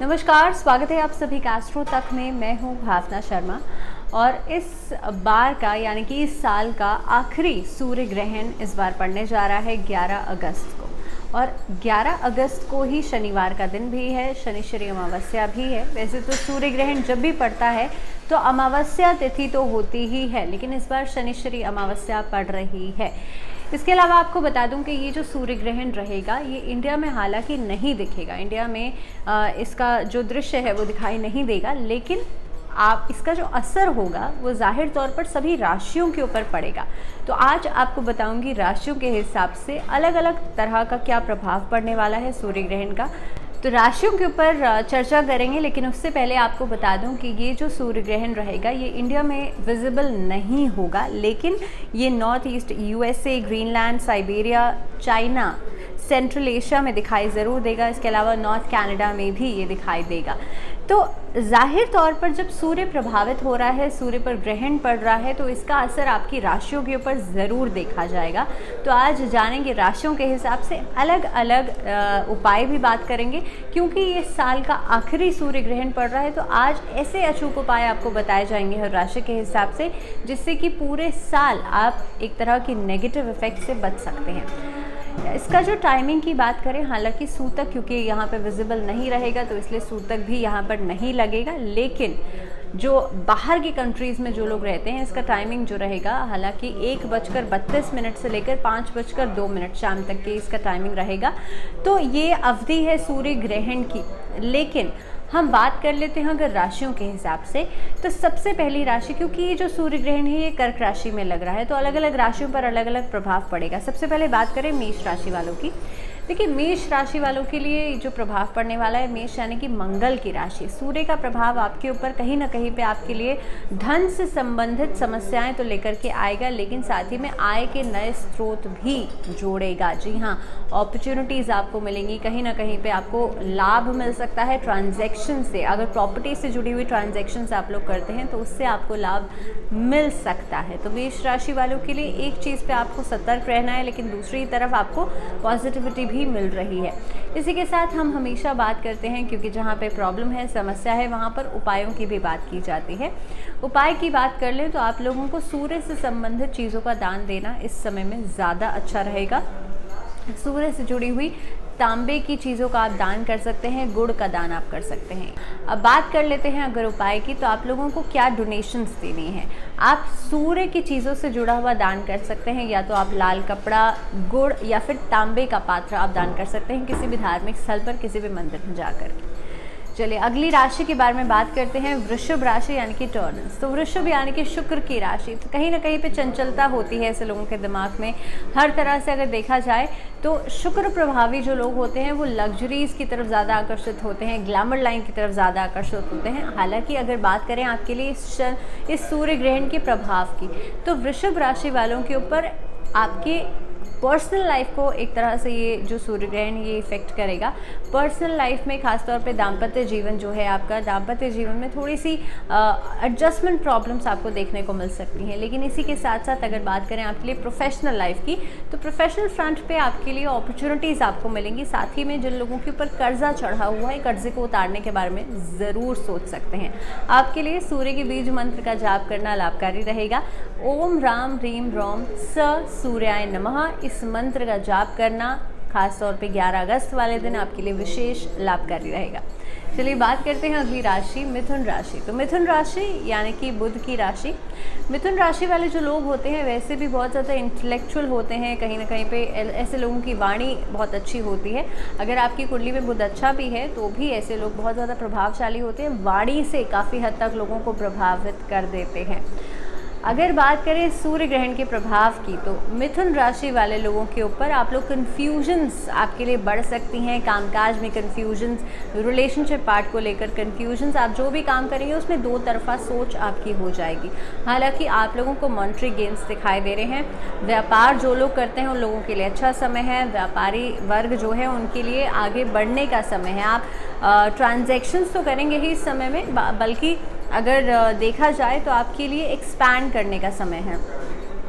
नमस्कार, स्वागत है आप सभी कास्ट्रो तक में। मैं हूँ भावना शर्मा और इस बार का, यानी कि इस साल का आखिरी सूर्य ग्रहण इस बार पड़ने जा रहा है 11 अगस्त को। और 11 अगस्त को ही शनिवार का दिन भी है, शनिश्चरी अमावस्या भी है। वैसे तो सूर्य ग्रहण जब भी पड़ता है तो अमावस्या तिथि तो होती ही है, लेकिन इस बार शनिश्चरी अमावस्या पड़ रही है। इसके अलावा आपको बता दूँ कि ये जो सूर्य ग्रहण रहेगा, ये इंडिया में हालाँकि नहीं दिखेगा। इंडिया में इसका जो दृश्य है वो दिखाई नहीं देगा, लेकिन आप, इसका जो असर होगा, वो ज़ाहिर तौर पर सभी राशियों के ऊपर पड़ेगा। तो आज आपको बताऊँगी राशियों के हिसाब से अलग अलग तरह का क्या प्रभाव पड़ने वाला है सूर्य ग्रहण का। तो राशियों के ऊपर चर्चा करेंगे, लेकिन उससे पहले आपको बता दूँ कि ये जो सूर्य ग्रहण रहेगा, ये इंडिया में विजिबल नहीं होगा, लेकिन ये north east USA Greenland Siberia China central Asia में दिखाई ज़रूर देगा। इसके अलावा नॉर्थ कनाडा में भी ये दिखाई देगा। तो ज़ाहिर तौर पर जब सूर्य प्रभावित हो रहा है, सूर्य पर ग्रहण पड़ रहा है तो इसका असर आपकी राशियों के ऊपर ज़रूर देखा जाएगा। तो आज जानेंगे राशियों के हिसाब से अलग अलग उपाय भी बात करेंगे। क्योंकि ये साल का आखिरी सूर्य ग्रहण पड़ रहा है तो आज ऐसे अचूक उपाय आपको बताए जाएँगे हर राशि के हिसाब से, जिससे कि पूरे साल आप एक तरह की नेगेटिव इफ़ेक्ट से बच सकते हैं। इसका जो टाइमिंग की बात करें, हालाँकि सूतक क्योंकि यहाँ पर विजिबल नहीं रहेगा तो इसलिए सूतक भी यहाँ पर नहीं लगेगा। लेकिन जो बाहर की कंट्रीज़ में जो लोग रहते हैं, इसका टाइमिंग जो रहेगा, हालाँकि एक बजकर बत्तीस मिनट से लेकर पाँच बजकर दो मिनट शाम तक के इसका टाइमिंग रहेगा। तो ये अवधि है सूर्य ग्रहण की। लेकिन हम बात कर लेते हैं अगर राशियों के हिसाब से। तो सबसे पहली राशि, क्योंकि ये जो सूर्य ग्रहण है, ये कर्क राशि में लग रहा है तो अलग अलग राशियों पर अलग अलग प्रभाव पड़ेगा। सबसे पहले बात करें मेष राशि वालों की। देखिए, मेष राशि वालों के लिए जो प्रभाव पड़ने वाला है, मेष यानी कि मंगल की राशि। सूर्य का प्रभाव आपके ऊपर कहीं ना कहीं पे आपके लिए धन से संबंधित समस्याएँ तो लेकर के आएगा, लेकिन साथ ही में आय के नए स्रोत भी जोड़ेगा। जी हाँ अपॉर्चुनिटीज़ आपको मिलेंगी, कहीं ना कहीं पे आपको लाभ मिल सकता है ट्रांजेक्शन से। अगर प्रॉपर्टी से जुड़ी हुई ट्रांजेक्शन आप लोग करते हैं तो उससे आपको लाभ मिल सकता है। तो मेष राशि वालों के लिए एक चीज़ पर आपको सतर्क रहना है, लेकिन दूसरी तरफ़ आपको पॉजिटिविटी भी मिल रही है। इसी के साथ हम हमेशा बात करते हैं, क्योंकि जहाँ पे प्रॉब्लम है, समस्या है, वहाँ पर उपायों की भी बात की जाती है। उपाय की बात कर लें तो आप लोगों को सूर्य से संबंधित चीज़ों का दान देना इस समय में ज़्यादा अच्छा रहेगा। सूर्य से जुड़ी हुई तांबे की चीज़ों का आप दान कर सकते हैं, गुड़ का दान आप कर सकते हैं। अब बात कर लेते हैं अगर उपाय की तो आप लोगों को क्या डोनेशंस देनी है? आप सूर्य की चीज़ों से जुड़ा हुआ दान कर सकते हैं, या तो आप लाल कपड़ा, गुड़, या फिर तांबे का पात्र आप दान कर सकते हैं, किसी भी धार्मिक स्थल पर, किसी भी मंदिर में जाकर। चलिए, अगली राशि के बारे में बात करते हैं, वृषभ राशि यानी कि टर्नस तो वृषभ यानी कि शुक्र की राशि तो कहीं ना कहीं पे चंचलता होती है ऐसे लोगों के दिमाग में। हर तरह से अगर देखा जाए तो शुक्र प्रभावी जो लोग होते हैं, वो लग्जरीज की तरफ़ ज़्यादा आकर्षित होते हैं ग्लैमर लाइन की तरफ़ ज़्यादा आकर्षित होते हैं। हालाँकि अगर बात करें आपके लिए इस इस सूर्य ग्रहण के प्रभाव की तो वृषभ राशि वालों के ऊपर आपके पर्सनल लाइफ को एक तरह से ये जो सूर्य ग्रहण ये इफ़ेक्ट करेगा। पर्सनल लाइफ में खासतौर पे दाम्पत्य जीवन जो है आपका, दाम्पत्य जीवन में थोड़ी सी एडजस्टमेंट प्रॉब्लम्स आपको देखने को मिल सकती हैं। लेकिन इसी के साथ साथ अगर बात करें आपके लिए प्रोफेशनल लाइफ की तो प्रोफेशनल फ्रंट पे आपके लिए अपॉर्चुनिटीज़ आपको मिलेंगी। साथ ही में जिन लोगों के ऊपर कर्जा चढ़ा हुआ है, कर्जे को उतारने के बारे में ज़रूर सोच सकते हैं। आपके लिए सूर्य के बीज मंत्र का जाप करना लाभकारी रहेगा। ओम राम रीम रोम, स सूर्याय नमः। इस मंत्र का जाप करना खास तौर पे 11 अगस्त वाले दिन आपके लिए विशेष लाभकारी रहेगा। चलिए बात करते हैं अगली राशि, मिथुन राशि। तो मिथुन राशि, यानी कि बुध की राशि। मिथुन राशि वाले जो लोग होते हैं, वैसे भी बहुत ज़्यादा इंटेलेक्चुअल होते हैं। कहीं ना कहीं पे ऐसे लोगों की वाणी बहुत अच्छी होती है। अगर आपकी कुंडली में बुध अच्छा भी है तो भी ऐसे लोग बहुत ज़्यादा प्रभावशाली होते हैं। वाणी से काफ़ी हद तक लोगों को प्रभावित कर देते हैं। अगर बात करें सूर्य ग्रहण के प्रभाव की तो मिथुन राशि वाले लोगों के ऊपर आप लोग कन्फ्यूजन्स आपके लिए बढ़ सकती हैं, कामकाज में कन्फ्यूजन्स रिलेशनशिप पार्ट को लेकर कन्फ्यूजन्स आप जो भी काम करेंगे, उसमें दो तरफा सोच आपकी हो जाएगी। हालाँकि आप लोगों को मॉनिटरी गेम्स दिखाई दे रहे हैं। व्यापार जो लोग करते हैं, उन लोगों के लिए अच्छा समय है। व्यापारी वर्ग जो है, उनके लिए आगे बढ़ने का समय है। आप ट्रांजेक्शन्स तो करेंगे ही इस समय में बल्कि अगर देखा जाए तो आपके लिए एक्सपैंड करने का समय है।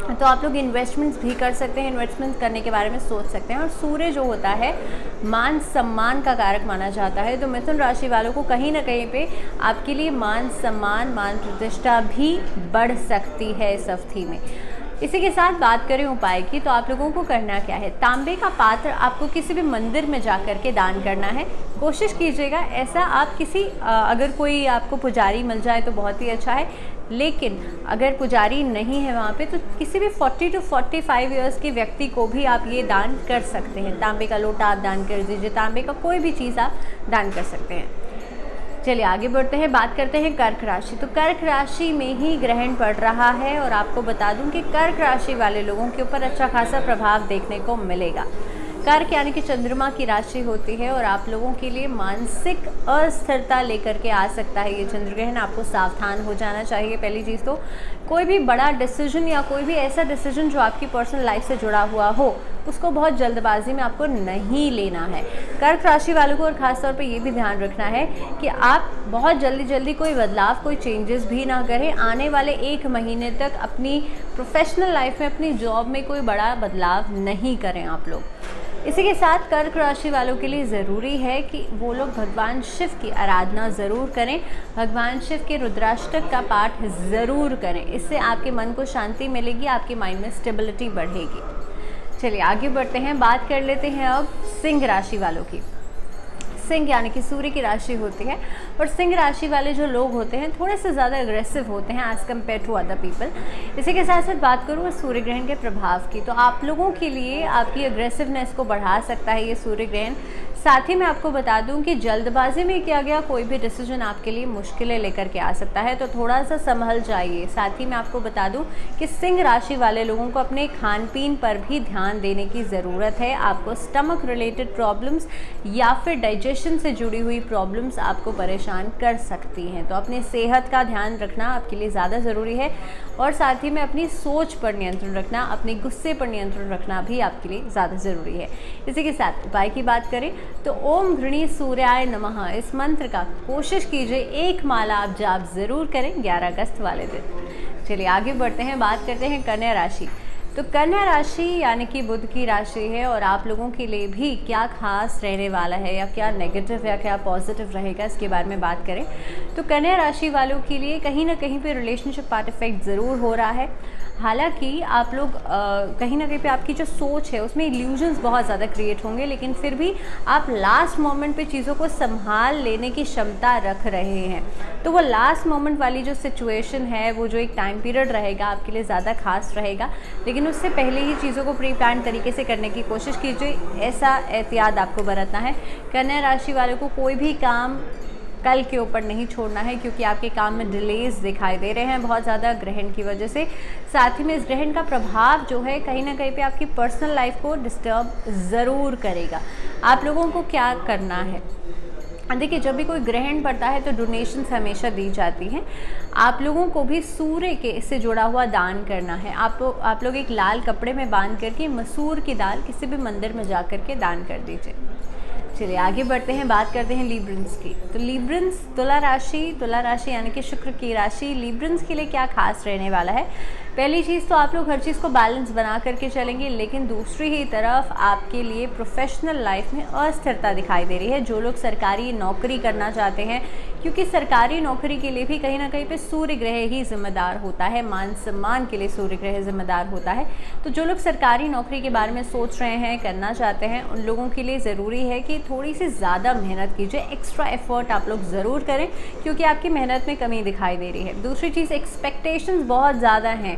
तो आप लोग इन्वेस्टमेंट्स भी कर सकते हैं इन्वेस्टमेंट्स करने के बारे में सोच सकते हैं। और सूर्य जो होता है, मान सम्मान का कारक माना जाता है। तो मिथुन राशि वालों को कहीं ना कहीं पे आपके लिए मान सम्मान, मान प्रतिष्ठा भी बढ़ सकती है इस अवधि में। इसी के साथ बात करें उपाय की तो आप लोगों को करना क्या है? तांबे का पात्र आपको किसी भी मंदिर में जा कर के दान करना है। कोशिश कीजिएगा, ऐसा आप किसी अगर कोई आपको पुजारी मिल जाए तो बहुत ही अच्छा है। लेकिन अगर पुजारी नहीं है वहाँ पे तो किसी भी 40 टू 45 फाइव ईयर्स के व्यक्ति को भी आप ये दान कर सकते हैं। तांबे का लोटा आप दान कर दीजिए, तांबे का कोई भी चीज़ आप दान कर सकते हैं। चलिए आगे बढ़ते हैं, बात करते हैं कर्क राशि। तो कर्क राशि में ही ग्रहण पड़ रहा है और आपको बता दूँ कि कर्क राशि वाले लोगों के ऊपर अच्छा खासा प्रभाव देखने को मिलेगा। कर्क यानी कि चंद्रमा की राशि होती है और आप लोगों के लिए मानसिक अस्थिरता लेकर के आ सकता है। ये चंद्र ग्रहण आपको सावधान हो जाना चाहिए। पहली चीज़ तो कोई भी बड़ा डिसीज़न या कोई भी ऐसा डिसीज़न जो आपकी पर्सनल लाइफ से जुड़ा हुआ हो उसको बहुत जल्दबाजी में आपको नहीं लेना है। कर्क राशि वालों को और ख़ासतौर पर ये भी ध्यान रखना है कि आप बहुत जल्दी जल्दी कोई बदलाव, कोई चेंजेस भी ना करें। आने वाले एक महीने तक अपनी प्रोफेशनल लाइफ में, अपनी जॉब में कोई बड़ा बदलाव नहीं करें आप लोग। इसी के साथ कर्क राशि वालों के लिए ज़रूरी है कि वो लोग भगवान शिव की आराधना ज़रूर करें। भगवान शिव के रुद्राष्टक का पाठ ज़रूर करें। इससे आपके मन को शांति मिलेगी, आपके माइंड में स्टेबिलिटी बढ़ेगी। चलिए, आगे बढ़ते हैं, बात कर लेते हैं अब सिंह राशि वालों की। सिंह यानी कि सूर्य की राशि होती है और सिंह राशि वाले जो लोग होते हैं, थोड़े से ज़्यादा अग्रेसिव होते हैं as compare to other people इसी के साथ साथ बात करूँ सूर्य ग्रहण के प्रभाव की तो आप लोगों के लिए आपकी अग्रेसिवनेस को बढ़ा सकता है ये सूर्य ग्रहण। साथ ही मैं आपको बता दूँ कि जल्दबाजी में किया गया कोई भी डिसीज़न आपके लिए मुश्किलें लेकर के आ सकता है तो थोड़ा सा संभल जाइए। साथ ही मैं आपको बता दूँ कि सिंह राशि वाले लोगों को अपने खान पीन पर भी ध्यान देने की ज़रूरत है। आपको स्टमक रिलेटेड प्रॉब्लम्स या फिर डाइजेशन से जुड़ी हुई प्रॉब्लम्स आपको परेशान कर सकती हैं। तो अपने सेहत का ध्यान रखना आपके लिए ज़्यादा ज़रूरी है। और साथ ही में अपनी सोच पर नियंत्रण रखना, अपने गुस्से पर नियंत्रण रखना भी आपके लिए ज़्यादा ज़रूरी है। इसी के साथ उपाय की बात करें तो ओम घृणी सूर्याय नमः। इस मंत्र का कोशिश कीजिए, एक माला आप जाप ज़रूर करें 11 अगस्त वाले दिन। चलिए आगे बढ़ते हैं, बात करते हैं कन्या राशि। तो कन्या राशि यानी कि बुध की राशि है और आप लोगों के लिए भी क्या खास रहने वाला है या क्या नेगेटिव या क्या पॉजिटिव रहेगा, इसके बारे में बात करें। तो कन्या राशि वालों के लिए कहीं ना कहीं पे रिलेशनशिप पार्ट इफ़ेक्ट ज़रूर हो रहा है। हालाँकि आप लोग कहीं ना कहीं पे आपकी जो सोच है, उसमें इल्यूजन्स बहुत ज़्यादा क्रिएट होंगे, लेकिन फिर भी आप लास्ट मोमेंट पे चीज़ों को संभाल लेने की क्षमता रख रहे हैं। तो वो लास्ट मोमेंट वाली जो सिचुएशन है, वो जो एक टाइम पीरियड रहेगा, आपके लिए ज़्यादा खास रहेगा। लेकिन उससे पहले ही चीज़ों को प्री प्लान तरीके से करने की कोशिश कीजिए। ऐसा एहतियात आपको बरतना है। कन्या राशि वालों को कोई भी काम कल के ऊपर नहीं छोड़ना है, क्योंकि आपके काम में डिलेज दिखाई दे रहे हैं बहुत ज़्यादा ग्रहण की वजह से। साथ ही में इस ग्रहण का प्रभाव जो है, कहीं ना कहीं पे आपकी पर्सनल लाइफ को डिस्टर्ब ज़रूर करेगा। आप लोगों को क्या करना है? देखिए, जब भी कोई ग्रहण पड़ता है तो डोनेशन हमेशा दी जाती हैं। आप लोगों को भी सूर्य के, से जुड़ा हुआ दान करना है। आप आप लोग एक लाल कपड़े में बाँध करके, मसूर की दाल किसी भी मंदिर में जा कर के दान कर दीजिए। चलिए, आगे बढ़ते हैं, बात करते हैं लिब्रंस की। तो लिब्रंस तुला राशि तुला राशि यानी कि शुक्र की राशि लिब्रंस के लिए क्या खास रहने वाला है? पहली चीज़ तो आप लोग हर चीज़ को बैलेंस बना करके चलेंगे, लेकिन दूसरी ही तरफ़ आपके लिए प्रोफेशनल लाइफ में अस्थिरता दिखाई दे रही है। जो लोग सरकारी नौकरी करना चाहते हैं, क्योंकि सरकारी नौकरी के लिए भी कहीं ना कहीं पे सूर्य ग्रह ही जिम्मेदार होता है, मान सम्मान के लिए सूर्य ग्रह जिम्मेदार होता है। तो जो लोग सरकारी नौकरी के बारे में सोच रहे हैं, करना चाहते हैं, उन लोगों के लिए ज़रूरी है कि थोड़ी सी ज़्यादा मेहनत कीजिए एक्स्ट्रा एफर्ट आप लोग ज़रूर करें, क्योंकि आपकी मेहनत में कमी दिखाई दे रही है। दूसरी चीज़ एक्सपेक्टेशंस बहुत ज़्यादा हैं।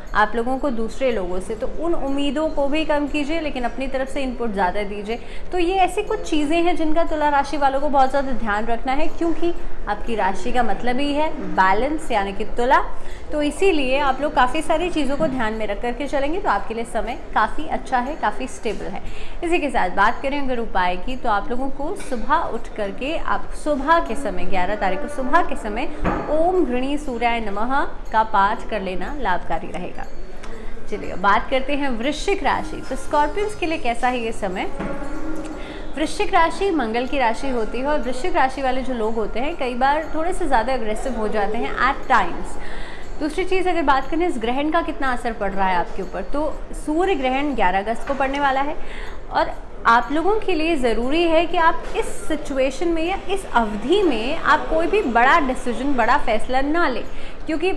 आप लोगों को दूसरे लोगों से तो उन उम्मीदों को भी कम कीजिए, लेकिन अपनी तरफ़ से इनपुट ज़्यादा दीजिए। तो ये ऐसी कुछ चीज़ें हैं जिनका तुला राशि वालों को बहुत ज़्यादा ध्यान रखना है, क्योंकि आपकी राशि का मतलब ही है बैलेंस यानी कि तुला। तो इसीलिए आप लोग काफ़ी सारी चीज़ों को ध्यान में रख करके चलेंगे तो आपके लिए समय काफ़ी अच्छा है, काफ़ी स्टेबल है। इसी के साथ बात करें अगर उपाय की तो आप लोगों को सुबह उठ करके आप सुबह के समय 11 तारीख को सुबह के समय, ओम घृणी सूर्याय नमः का पाठ कर लेना लाभकारी रहेगा। चलिए, बात करते हैं वृश्चिक राशि। तो स्कॉर्पियंस के लिए कैसा है ये समय? वृश्चिक राशि मंगल की राशि होती है और वृश्चिक राशि वाले जो लोग होते हैं, कई बार थोड़े से ज़्यादा अग्रेसिव हो जाते हैं एट टाइम्स दूसरी चीज़ अगर बात करें, इस ग्रहण का कितना असर पड़ रहा है आपके ऊपर? तो सूर्य ग्रहण 11 अगस्त को पड़ने वाला है और आप लोगों के लिए ज़रूरी है कि आप इस सिचुएशन में या इस अवधि में आप कोई भी बड़ा डिसीज़न बड़ा फैसला ना लें, क्योंकि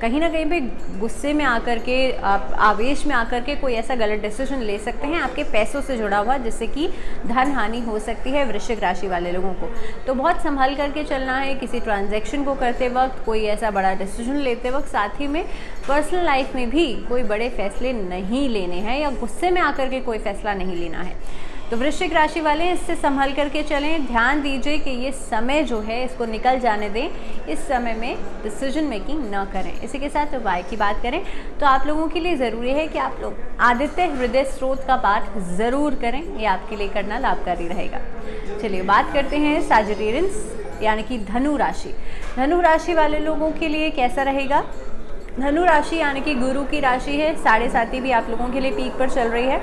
कहीं ना कहीं पे गुस्से में आकर के, आप आवेश में आकर के कोई ऐसा गलत डिसीज़न ले सकते हैं, आपके पैसों से जुड़ा हुआ, जिससे कि धन हानि हो सकती है वृश्चिक राशि वाले लोगों को। तो बहुत संभल करके चलना है, किसी ट्रांजैक्शन को करते वक्त, कोई ऐसा बड़ा डिसीज़न लेते वक्त, साथ ही में पर्सनल लाइफ में भी कोई बड़े फैसले नहीं लेने हैं या गुस्से में आकर के कोई फैसला नहीं लेना है। तो वृश्चिक राशि वाले इससे संभल करके चलें। ध्यान दीजिए कि ये समय जो है, इसको निकल जाने दें। इस समय में डिसीज़न मेकिंग न करें। इसी के साथ उपाय की बात करें तो आप लोगों के लिए ज़रूरी है कि आप लोग आदित्य हृदय स्रोत का पाठ ज़रूर करें। ये आपके लिए करना लाभकारी रहेगा। चलिए बात करते हैं साजिटेरियंस यानी कि धनु राशि। धनु राशि वाले लोगों के लिए कैसा रहेगा? धनु राशि यानी कि गुरु की राशि है, साढ़े साथी भी आप लोगों के लिए पीक पर चल रही है।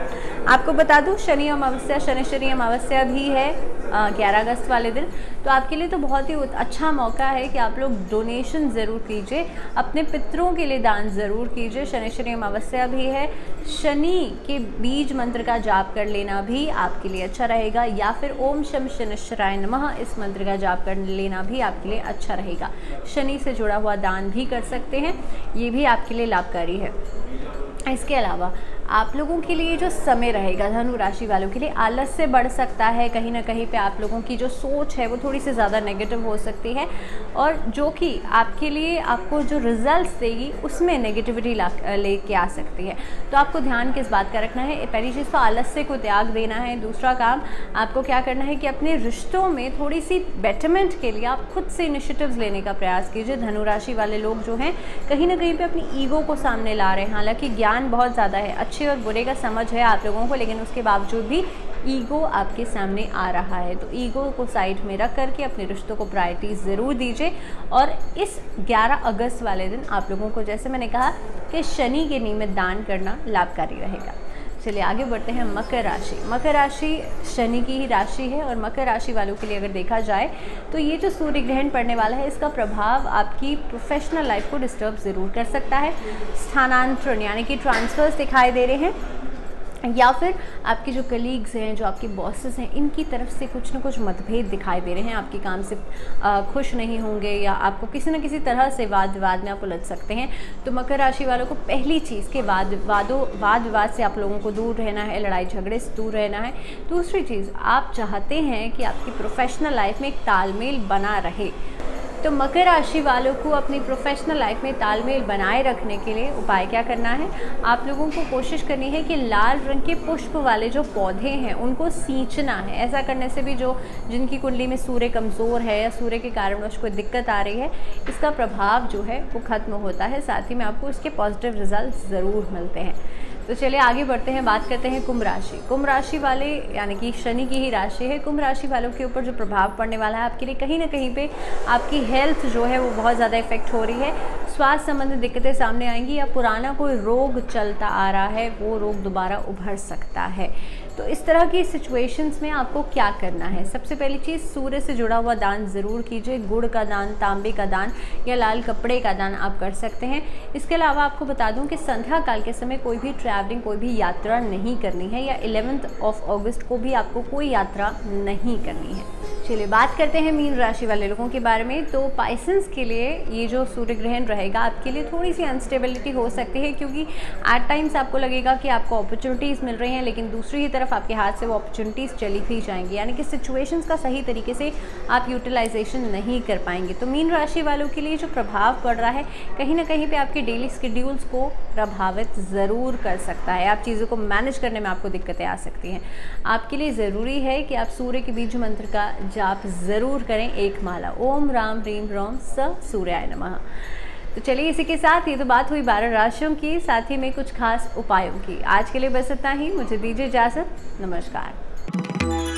आपको बता दूँ, शनि अमावस्या शनि अमावस्या भी है ग्यारह अगस्त वाले दिन। तो आपके लिए तो बहुत ही अच्छा मौका है कि आप लोग डोनेशन ज़रूर कीजिए, अपने पितरों के लिए दान ज़रूर कीजिए शनि शनि अमावस्या भी है। शनि के बीज मंत्र का जाप कर लेना भी आपके लिए अच्छा रहेगा, या फिर ओम शम शनिश्चराय नमः इस मंत्र का जाप कर लेना भी आपके लिए अच्छा रहेगा। शनि से जुड़ा हुआ दान भी कर सकते हैं। ये भी आपके लिए लाभकारी है। इसके अलावा आप लोगों के लिए जो समय रहेगा, धनु राशि वालों के लिए आलस से बढ़ सकता है। कहीं ना कहीं पे आप लोगों की जो सोच है, वो थोड़ी सी ज़्यादा नेगेटिव हो सकती है। और जो कि आपके लिए आपको जो रिजल्ट्स देगी, उसमें नेगेटिविटी ला, लेके आ सकती है। तो आपको ध्यान किस बात का रखना है? पहली चीज़ तो आलस्य को त्याग देना है। दूसरा काम, आपको क्या करना है कि अपने रिश्तों में थोड़ी सी बेटरमेंट के लिए आप खुद से इनिशिएटिव्स लेने का प्रयास कीजिए। धनुराशि वाले लोग जो हैं, कहीं ना कहीं पर अपनी ईगो को सामने ला रहे हैं। हालाँकि ज्ञान बहुत ज़्यादा है अच्छे और बुरे का समझ है आप लोगों को, लेकिन उसके बावजूद भी ईगो आपके सामने आ रहा है। तो ईगो को साइड में रख करके अपने रिश्तों को प्रायोरिटी ज़रूर दीजिए। और इस 11 अगस्त वाले दिन आप लोगों को, जैसे मैंने कहा कि शनि के नियमित दान करना लाभकारी रहेगा। चलिए आगे बढ़ते हैं मकर राशि। मकर राशि शनि की ही राशि है और मकर राशि वालों के लिए अगर देखा जाए तो ये जो सूर्य ग्रहण पड़ने वाला है, इसका प्रभाव आपकी प्रोफेशनल लाइफ को डिस्टर्ब ज़रूर कर सकता है। स्थानांतरण, यानी कि ट्रांसफर्स दिखाई दे रहे हैं। या फिर आपके जो कलीग्स हैं, जो आपके बॉसेस हैं, इनकी तरफ़ से कुछ ना कुछ मतभेद दिखाई दे रहे हैं। आपके काम से खुश नहीं होंगे या आपको किसी न किसी तरह से वाद विवाद में आप उलझ सकते हैं। तो मकर राशि वालों को पहली चीज़ के वाद, वादों वाद विवाद से आप लोगों को दूर रहना है, लड़ाई झगड़े से दूर रहना है। दूसरी चीज़, आप चाहते हैं कि आपकी प्रोफेशनल लाइफ में एक तालमेल बना रहे। तो मकर राशि वालों को अपनी प्रोफेशनल लाइफ में तालमेल बनाए रखने के लिए उपाय क्या करना है? आप लोगों को कोशिश करनी है कि लाल रंग के पुष्प वाले जो पौधे हैं, उनको सींचना है। ऐसा करने से भी जो जिनकी कुंडली में सूर्य कमज़ोर है या सूर्य के कारण उसको दिक्कत आ रही है, इसका प्रभाव जो है वो ख़त्म होता है। साथ ही में आपको इसके पॉजिटिव रिज़ल्ट ज़रूर मिलते हैं। तो चलिए आगे बढ़ते हैं, बात करते हैं कुंभ राशि। कुंभ राशि वाले, यानी कि शनि की ही राशि है। कुंभ राशि वालों के ऊपर जो प्रभाव पड़ने वाला है, आपके लिए कहीं ना कहीं पे आपकी हेल्थ जो है वो बहुत ज़्यादा इफ़ेक्ट हो रही है। स्वास्थ्य संबंधित दिक्कतें सामने आएँगी या पुराना कोई रोग चलता आ रहा है, वो रोग दोबारा उभर सकता है। तो इस तरह की सिचुएशंस में आपको क्या करना है? सबसे पहली चीज़, सूर्य से जुड़ा हुआ दान ज़रूर कीजिए। गुड़ का दान, तांबे का दान या लाल कपड़े का दान आप कर सकते हैं। इसके अलावा आपको बता दूँ कि संध्या काल के समय कोई भी ट्रैवलिंग कोई भी यात्रा नहीं करनी है या इलेवेंथ ऑफ़ अगस्त को भी आपको कोई यात्रा नहीं करनी है। चलिए बात करते हैं मीन राशि वाले लोगों के बारे में। तो पाइसेंस के लिए ये जो सूर्य ग्रहण रहेगा, आपके लिए थोड़ी सी अनस्टेबिलिटी हो सकती है क्योंकि एट टाइम्स आपको लगेगा कि आपको अपॉर्चुनिटीज़ मिल रही हैं, लेकिन दूसरी ही तरफ़ आपके हाथ से वो अपॉर्चुनिटीज़ चली भी जाएँगी। यानी कि सिचुएशंस का सही तरीके से आप यूटिलाइजेशन नहीं कर पाएँगे। तो मीन राशि वालों के लिए जो प्रभाव पड़ रहा है, कहीं ना कहीं पर आपके डेली स्केड्यूल्स को प्रभावित ज़रूर कर सकता है। आप चीज़ों को मैनेज करने में आपको दिक्कतें आ सकती हैं। आपके लिए ज़रूरी है कि आप सूर्य के बीज मंत्र का जाप ज़रूर करें एक माला। ओम राम रीम रोम, स सूर्याय नमः। तो चलिए इसी के साथ, ये तो बात हुई बारह राशियों की, साथ ही में कुछ खास उपायों की। आज के लिए बस इतना ही। मुझे दीजिए इजाज़त। नमस्कार।